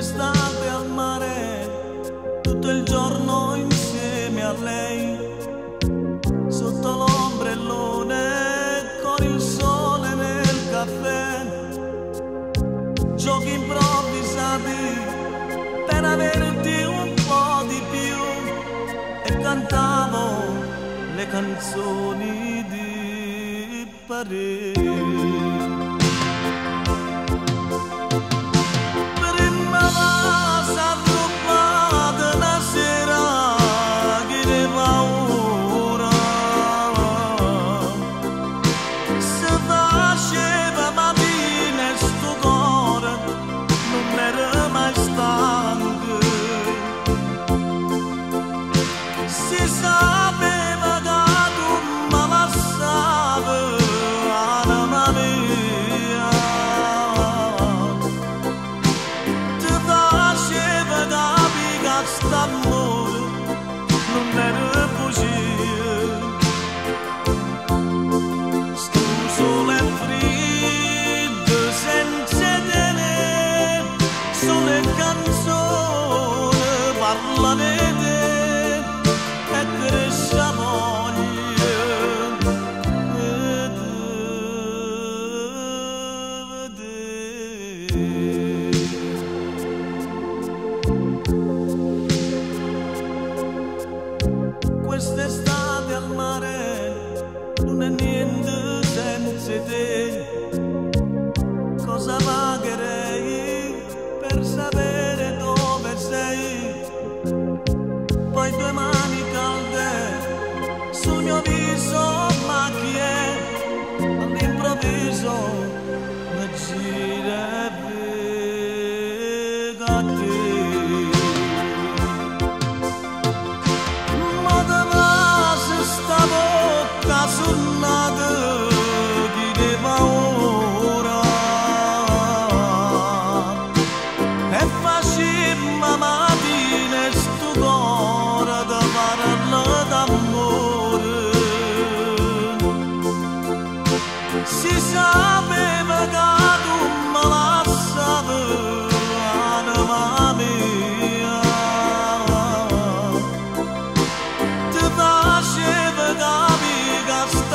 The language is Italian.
d'estate al mare, tutto il giorno insieme a lei, sotto l'ombrellone con il sole nel caffè, giochi improvvisati per averti un po' di più. E cantavo le canzoni di Parigi. amor número apogeu. Estou sol e fred, sense dener, sol e cançó, parlaré. le mio viso ma chi è? All'improvviso ma davanti stavolta sul naso